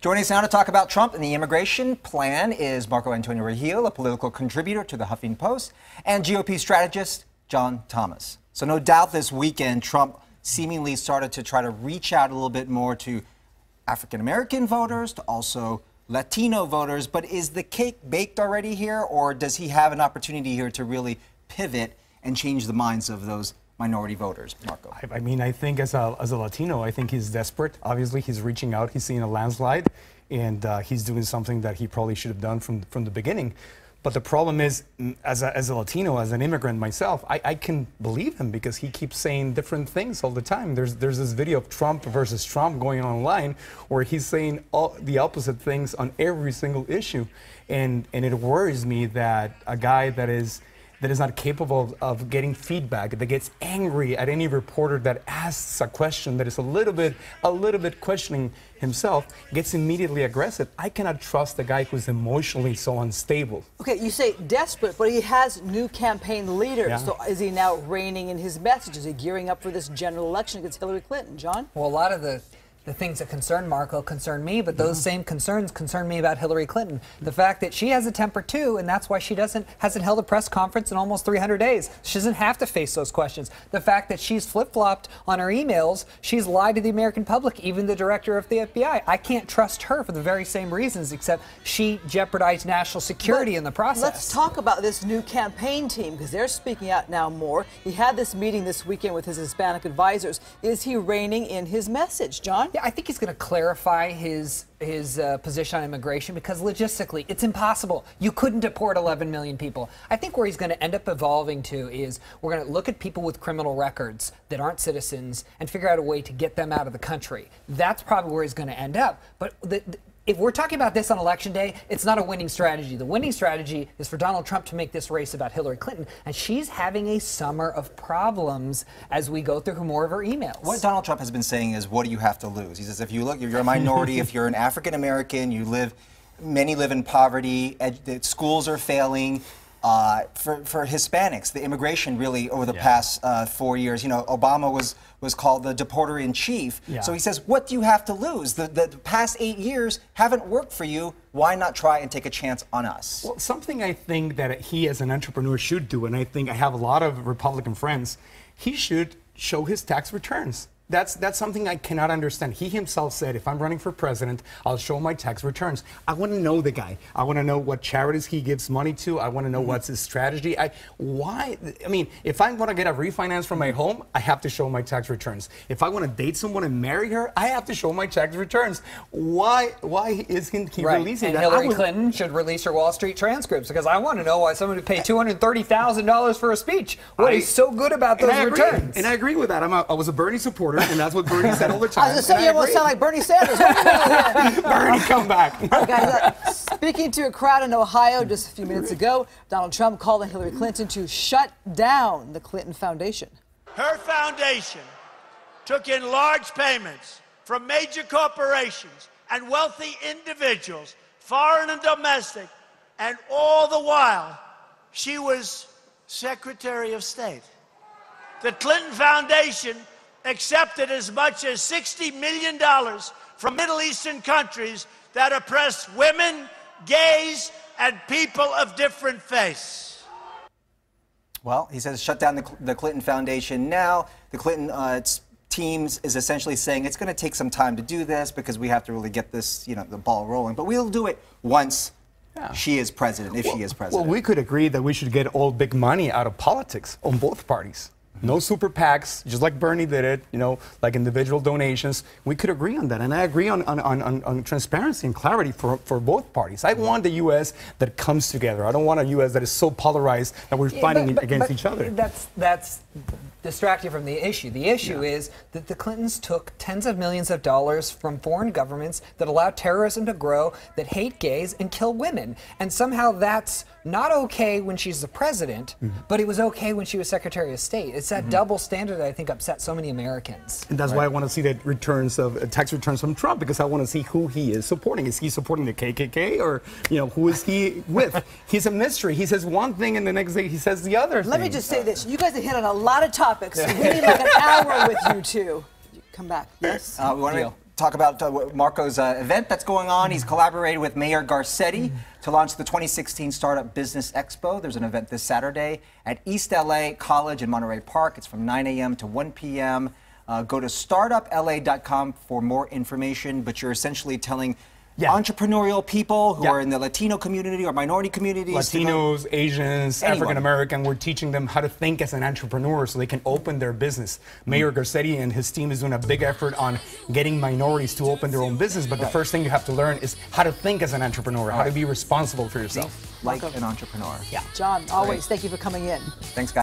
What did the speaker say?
Joining us now to talk about Trump and the immigration plan is Marco Antonio Regil, a political contributor to the Huffington Post, and GOP strategist John Thomas. So, no doubt this weekend, Trump seemingly started to try to reach out a little bit more to African American voters, to also Latino voters. But is the cake baked already here, or does he have an opportunity here to really pivot and change the minds of those minority voters, Marco? I, I mean, I think as a, as a Latino, I think he's desperate. Obviously, he's reaching out. He's seeing a landslide, and uh, he's doing something that he probably should have done from, from the beginning. But the problem is, mm, as a, as a Latino, as an immigrant myself, I, I can believe him because he keeps saying different things all the time. There's, there's this video of Trump versus Trump going online where he's saying all the opposite things on every single issue. And, and it worries me that a guy that is that is not capable of, getting feedback, that gets angry at any reporter that asks a question that is a little bit, a little bit questioning himself, gets immediately aggressive. I cannot trust a guy who's emotionally so unstable. Okay, you say desperate, but he has new campaign leaders. Yeah. So is he now reining in his message? Is he gearing up for this general election against Hillary Clinton, John? Well, a lot of the the things that concern Marco concern me, but those yeah. same concerns concern me about Hillary Clinton. The fact that she has a temper too, and that's why she doesn't hasn't held a press conference in almost 300 days. She doesn't have to face those questions. The fact that she's flip-flopped on her emails, she's lied to the American public, even the director of the FBI. I can't trust her for the very same reasons, except she jeopardized national security but in the process. Let's talk about this new campaign team because they're speaking out now more. He had this meeting this weekend with his Hispanic advisors. Is he reining in his message, John? Yeah, I think he's going to clarify his his uh, position on immigration because logistically it's impossible. You couldn't deport 11 million people. I think where he's going to end up evolving to is we're going to look at people with criminal records that aren't citizens and figure out a way to get them out of the country. That's probably where he's going to end up. But the, the, if we're talking about this on election day, it's not a winning strategy. The winning strategy is for Donald Trump to make this race about Hillary Clinton, and she's having a summer of problems as we go through more of her emails. What Donald Trump has been saying is, what do you have to lose? He says, if you look, if you're a minority, if you're an African American, you live, many live in poverty, ed, schools are failing, uh, for, for Hispanics, the immigration really over the yeah. past uh, four years. You know, Obama was was called the deporter in chief. Yeah. So he says, what do you have to lose? The, the, the past eight years haven't worked for you. Why not try and take a chance on us? Well, something I think that he as an entrepreneur should do, and I think I have a lot of Republican friends, he should show his tax returns. That's, that's something I cannot understand. He himself said, if I'm running for president, I'll show my tax returns. I want to know the guy. I want to know what charities he gives money to. I want to know mm -hmm. what's his strategy. I, why? I mean, if I want to get a refinance for my home, I have to show my tax returns. If I want to date someone and marry her, I have to show my tax returns. Why? Why isn't he right. releasing and that? Hillary Clinton should release her Wall Street transcripts because I want to know why someone would pay two hundred thirty thousand dollars for a speech. What I, is so good about those and returns? And I agree with that. I'm a, I was a Bernie supporter, and that's what Bernie said all the time. I was going to say, you almost sound like Bernie Sanders. Bernie, come back. Right, guys, speaking to a crowd in Ohio just a few minutes ago, Donald Trump called on Hillary Clinton to shut down the Clinton Foundation. Her foundation took in large payments from major corporations and wealthy individuals, foreign and domestic, and all the while, she was Secretary of State. The Clinton Foundation accepted as much as $60 million from Middle Eastern countries that oppress women, gays, and people of different faiths. Well, he says shut down the, the Clinton Foundation now. The Clinton uh, teams is essentially saying it's going to take some time to do this because we have to really get this, you know, the ball rolling. But we'll do it once yeah. she is president, if well, she is president. Well, we could agree that we should get all big money out of politics on both parties. No super PACs, just like Bernie did it, you know, like individual donations. We could agree on that. And I agree on, on, on, on transparency and clarity for, for both parties. I want the U.S. that comes together. I don't want a U.S. that is so polarized that we're yeah, fighting but, but, against but each other. That's, that's distract you from the issue. The issue yeah. is that the Clintons took tens of millions of dollars from foreign governments that allow terrorism to grow, that hate gays, and kill women. And somehow that's not okay when she's the president, mm -hmm. but it was okay when she was Secretary of State. It's that mm -hmm. double standard that I think upset so many Americans. And that's right? why I want to see the returns of uh, tax returns from Trump because I want to see who he is supporting. Is he supporting the KKK or you know who is he with? He's a mystery. He says one thing and the next day he says the other. Let thing. me just say this: you guys have hit on a lot of topics. we need like an hour with you two. Come back. Yes. Uh, we want to talk about uh, Marco's uh, event that's going on. He's collaborated with Mayor Garcetti to launch the 2016 Startup Business Expo. There's an event this Saturday at East LA College in Monterey Park. It's from 9 a.m. to 1 p.m. Uh, go to startupla.com for more information, but you're essentially telling Yeah. entrepreneurial people who Yeah. are in the Latino community or minority communities. to go- Latinos, Asians, Anyone. African American, we're teaching them how to think as an entrepreneur so they can open their business. Mayor Garcetti and his team is doing a big effort on getting minorities to open their own business. But the first thing you have to learn is how to think as an entrepreneur, how to be responsible for yourself. like an entrepreneur. Yeah. John, always thank you for coming in. Thanks, guys.